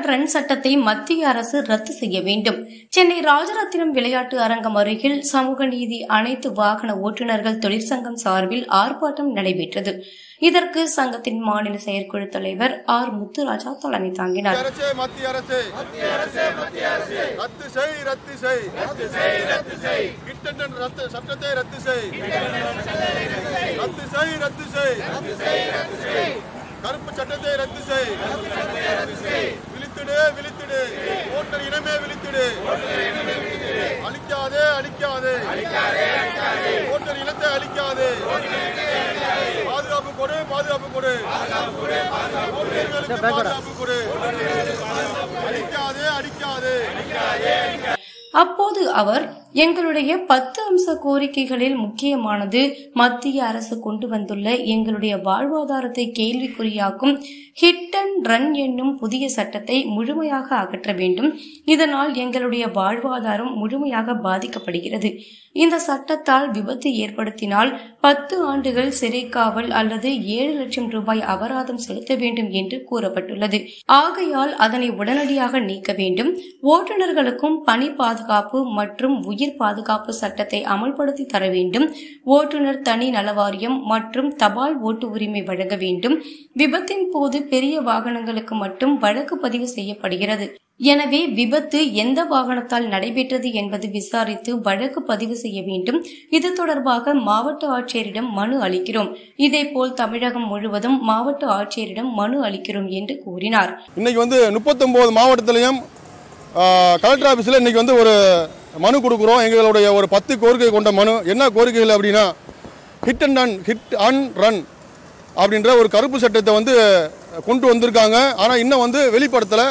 Run சட்டத்தை மத்திய அரசு ரத்து செய்ய வேண்டும். சென்னை ராஜரத்தினம் விளையாட்டு அரங்கம் அருகில் சமூக நீதி அனைத்து வாகன ஓட்டுநர்கள் தொழிற்சங்கம் சார்பில் ஆர்ப்பாட்டம் நடைபெற்றது. இதற்கு சங்கத்தின் மாநில செயற்குழு தலைவர் ஆர். முத்துராஜா தலைமை தாங்கினார். அரசே மத்திய அரசே. மத்திய அரசே மத்திய அரசே. ரத்து செய் ரத்து செய். ரத்து செய் ரத்து செய். கிட்டண்டன் ரத்து சட்டத்தை ரத்து செய். ரத்து செய். ரத்து செய் ரத்து செய். ரத்து செய் கருப்பு சட்டத்தை ரத்து செய். இனமே அழிக்காதே அழிக்காதே. ஓட்டர் இனத்தை அழிக்காதே. பாதுகாப்பு கொடு பாதுகாப்பு கொடு. ஓட்டர்களுக்கு பாதுகாப்பு கொடு. அழிக்காதே அழிக்காதே. அப்போது அவர் எங்களுடைய பத்து அம்ச கோரிக்கைகளில் முக்கியமானது மத்திய அரசு கொண்டு வந்துள்ள எங்களுடைய வாழ்வாதாரத்தை கேள்விக்குறியாக்கும் ஹிட் அண்ட் ரன் என்னும் புதிய சட்டத்தை முழுமையாக அகற்ற வேண்டும். இதனால் எங்களுடைய வாழ்வாதாரம் முழுமையாக பாதிக்கப்படுகிறது. இந்த சட்டத்தால் விபத்து ஏற்படுத்தினால் பத்து ஆண்டுகள் சிறை காவல் அல்லது ஏழு லட்சம் ரூபாய் அபராதம் செலுத்த வேண்டும் என்று கூறப்பட்டுள்ளது. ஆகையால் அதனை உடனடியாக நீக்க வேண்டும். ஓட்டுநர்களுக்கும் பணி பாதுகாப்பு மற்றும் உயிர் பாதுகாப்பு சட்டத்தை அமல்படுத்தி தர வேண்டும். ஓட்டுநர் தனி நலவாரியம் மற்றும் தபால் ஓட்டு உரிமை வழங்க வேண்டும். விபத்தின் போது பெரிய வாகனங்களுக்கு மட்டும் வழக்கு பதிவு செய்யப்படுகிறது. எனவே விபத்து எந்த வாகனத்தால் நடைபெற்றது என்பது விசாரித்து வழக்கு பதிவு செய்ய வேண்டும். இது தொடர்பாக மாவட்ட ஆட்சியரிடம் மனு அளிக்கிறோம். இதேபோல் தமிழகம் முழுவதும் மாவட்ட ஆட்சியரிடம் மனு அளிக்கிறோம் என்று கூறினார். இன்னைக்கு வந்து முப்பத்தொம்போது மாவட்டத்திலையும் கலெக்டர் ஆஃபீஸில் இன்னைக்கு வந்து ஒரு மனு கொடுக்குறோம். எங்களுடைய ஒரு பத்து கோரிக்கை கொண்ட மனு. என்ன கோரிக்கைகள் அப்படின்னா hit and run hit and run அப்படின்ற ஒரு கருப்பு சட்டத்தை வந்து கொண்டு வந்திருக்காங்க. ஆனால் இன்னும் வந்து வெளிப்படுத்தலை.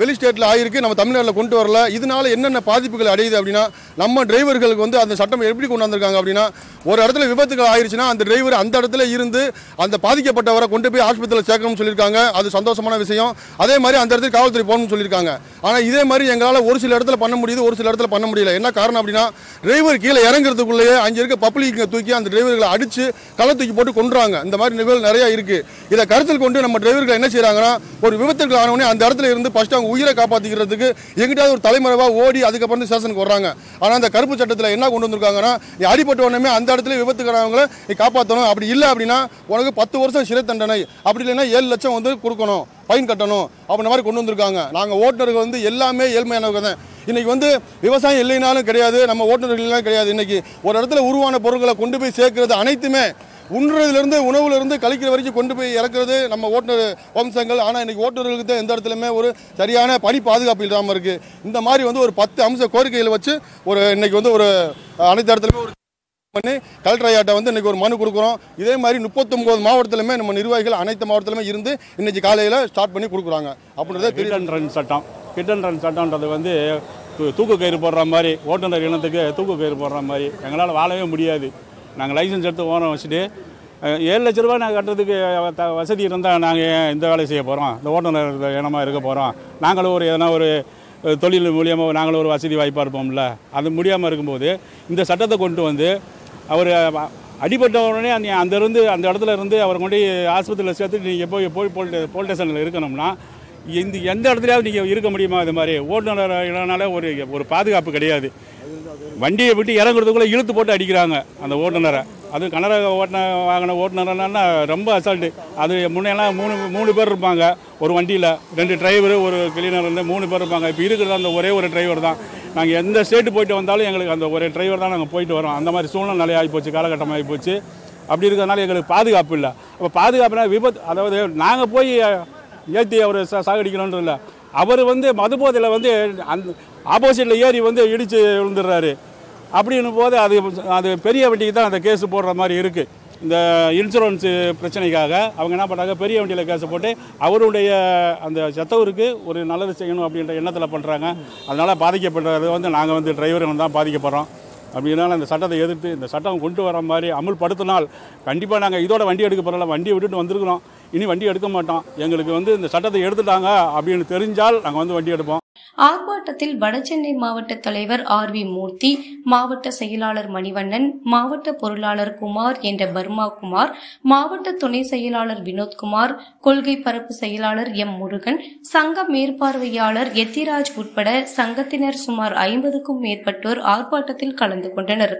வெளி ஸ்டேட்டில் ஆயிருக்கு நம்ம தமிழ்நாட்டில் கொண்டு வரல. இதனால என்னென்ன பாதிப்புகள் அடையுது அப்படின்னா நம்ம டிரைவர்களுக்கு வந்து அந்த சட்டம் எப்படி கொண்டு வந்திருக்காங்க அப்படின்னா ஒரு இடத்துல விபத்துகள் ஆயிடுச்சுன்னா அந்த டிரைவர் அந்த இடத்துல இருந்து அந்த பாதிக்கப்பட்டவரை கொண்டு போய் ஆஸ்பத்திரியில் சேர்க்கணும்னு சொல்லியிருக்காங்க. அது சந்தோஷமான விஷயம். அதே மாதிரி அந்த இடத்துக்கு காவல்துறை போகணும்னு சொல்லியிருக்காங்க. ஆனால் இதே மாதிரி எங்களால் ஒரு சில இடத்துல பண்ண முடியுது ஒரு சில இடத்துல பண்ண முடியல. என்ன காரணம் அப்படின்னா டிரைவர் கீழே இறங்குறதுக்குள்ளேயே அங்கே இருக்க பப்ளிக்கை தூக்கி அந்த டிரைவர்களை அடித்து களை தூக்கி போட்டு கொண்டுறாங்க இந்த மாதிரி நிகழ்வு நிறைய இருக்குது இதை கருத்தில் கொண்டு நம்ம டிரைவர்கள் என்ன செய்கிறாங்கன்னா ஒரு விபத்துக்கு ஆனவொடனே அந்த இடத்துல இருந்து ஃபஸ்ட்டு அவங்க உயிரை காப்பாற்றிக்கிறதுக்கு எங்கிட்டாவது ஒரு தலைமறைவாக ஓடி அதுக்கப்புறம் வந்து ஸ்டேஷனுக்கு வர்றாங்க. ஆனால் அந்த கருப்பு சட்டத்தில் என்ன கொண்டு வந்திருக்காங்கன்னா நீ அடிப்பட்ட உடனே அந்த இடத்துல விபத்துக்கிறவங்கள நீ காப்பாற்றணும் அப்படி இல்லை அப்படின்னா உனக்கு பத்து வருஷம் சிறை தண்டனை. அப்படி இல்லைன்னா ஏழு லட்சம் வந்து கொடுக்கணும் ஃபைன் கட்டணும் அப்படின்ற மாதிரி கொண்டு வந்திருக்காங்க. நாங்கள் ஓட்டுநர்கள் வந்து எல்லாமே ஏழ்மையானவங்க தான். இன்றைக்கி வந்து விவசாயம் இல்லைனாலும் கிடையாது நம்ம ஓட்டுநர்கள்லாம் கிடையாது. இன்னைக்கு ஒரு இடத்துல உருவான பொருட்களை கொண்டு போய் சேர்க்கறது அனைத்துமே உண்றதுலேருந்து உணவுலேருந்து கழிக்கிற வரைக்கும் கொண்டு போய் இறக்குறது நம்ம ஓட்டுநர் வம்சங்கள். ஆனால் இன்றைக்கி ஓட்டுநர்களுக்கு தான் எந்த இடத்துலையுமே ஒரு சரியான பணி பாதுகாப்பு இல்லாமல் இருக்குது இந்த மாதிரி வந்து ஒரு பத்து அம்ச கோரிக்கையில் வச்சு ஒரு இன்றைக்கி வந்து ஒரு அனைத்து இடத்துலையுமே ஒரு பண்ணி கலெக்டர் ஐயாட்ட வந்து இன்றைக்கி ஒரு மனு கொடுக்குறோம். இதே மாதிரி முப்பத்தொம்போது மாவட்டத்திலுமே நம்ம நிர்வாகிகள் அனைத்து மாவட்டத்திலுமே இருந்து இன்னைக்கு காலையில் ஸ்டார்ட் பண்ணி கொடுக்குறாங்க. அப்படின்றத ஹிட் அண்ட் ரன் சட்டம். ஹிட் அண்ட் ரன் சட்டம்ன்றது வந்து தூ- தூக்கு கயிறு போடுற மாதிரி ஓட்டுநர் இனத்துக்கு தூக்கு கயிறு போடுற மாதிரி. எங்களால் வாழவே முடியாது. நாங்கள் லைசன்ஸ் எடுத்து ஓனர் வச்சுட்டு ஏழு லட்ச ரூபாய் நாங்கள் கட்டுறதுக்கு த- வசதி இருந்தால் நாங்கள் இந்த வேலையை செய்ய போகிறோம் இந்த ஓட்டுநர் இனமாக இருக்க போகிறோம் நாங்களும் ஒரு எதனா ஒரு தொழில் மூலியமாக நாங்களும் ஒரு வசதி வாய்ப்பாக இருப்போம்ல. அது முடியாமல் இருக்கும்போது இந்த சட்டத்தை கொண்டு வந்து அவர் அடிபட்ட உடனே அந்த அந்த இருந்து அந்த இடத்துல இருந்து அவரை கொண்டு ஆஸ்பத்திரியில் சேர்த்து நீங்கள் போய் போய் போல் போலீஸ் ஸ்டேஷனில் இருக்கணும்னா இந்த எந்த இடத்துலையாவது நீங்கள் இருக்க முடியுமா இது மாதிரி? ஓட்டுநர் இல்லைனால ஒரு ஒரு பாதுகாப்பு கிடையாது. வண்டியை விட்டு இறங்குறதுக்குள்ளே இழுத்து போட்டு அடிக்கிறாங்க அந்த ஓட்டுநரை. அது கனரக ஓட்டுன வாங்கின ஓட்டுநர்னா ரொம்ப அசால்ட்டு அது முன்னெல்லாம் மூணு மூணு பேர் இருப்பாங்க. ஒரு வண்டியில் ரெண்டு டிரைவர் ஒரு கிளீனர் இருந்து மூணு பேர் இருப்பாங்க. இப்போ இருக்கிறது அந்த ஒரே ஒரு டிரைவர் தான். நாங்கள் எந்த ஸ்டேட்டு போயிட்டு வந்தாலும் எங்களுக்கு அந்த ஒரே டிரைவர் தான் நாங்கள் போயிட்டு வரோம் அந்த மாதிரி சூழ்நிலை நிலை ஆகிப்போச்சு காலகட்டம் ஆகிப்போச்சு அப்படி இருக்கிறதுனால எங்களுக்கு பாதுகாப்பு இல்லை. அப்போ பாதுகாப்புனா விபத்து அதாவது நாங்கள் போய் ஏற்றி அவர் சா சாகடிக்கணுன்றது இல்லை அவர் வந்து மதுபோதையில் வந்து அந்த ஆப்போசிட்டில் ஏறி வந்து இடித்து விழுந்துடுறாரு. அப்படின்னும் போது அது அது பெரிய வண்டிக்கு தான் அந்த கேஸ் போடுற மாதிரி இருக்குது இந்த இன்சூரன்ஸு பிரச்சனைக்காக அவங்க என்ன பண்ணுறாங்க பெரிய வண்டியில் கேஸை போட்டு அவருடைய அந்த செத்தவருக்கு ஒரு நல்லது செய்யணும் அப்படின்ற எண்ணத்தில் பண்ணுறாங்க அதனால் பாதிக்கப்படுறது வந்து நாங்கள் வந்து டிரைவருங்க தான் பாதிக்கப்படுறோம். அப்படினால அந்த சட்டத்தை எதிர்த்து இந்த சட்டம் கொண்டு வர மாதிரி அமுல்படுத்தினால் கண்டிப்பாக நாங்கள் இதோட வண்டி எடுக்க போகிறோம் வண்டியை விட்டுட்டு வந்திருக்கிறோம். இனி வண்டி எடுக்க மாட்டோம். எங்களுக்கு வந்து இந்த சட்டத்தை எடுத்துட்டாங்க அப்படின்னு தெரிஞ்சால் நாங்கள் வந்து வண்டி எடுப்போம். ஆர்ப்பாட்டத்தில் வடசென்னை மாவட்ட தலைவர் ஆர் வி மூர்த்தி மாவட்ட செயலாளர் மணிவண்ணன் மாவட்ட பொருளாளர் குமார் என்ற பர்மா குமார் மாவட்ட துணை செயலாளர் வினோத்குமார் கொள்கை பரப்பு செயலாளர் எம் முருகன் சங்க மேற்பார்வையாளர் எத்திராஜ் உட்பட சங்கத்தினர் சுமார் ஐம்பதுக்கும் மேற்பட்டோர் ஆர்ப்பாட்டத்தில் கலந்து கொண்டனர்.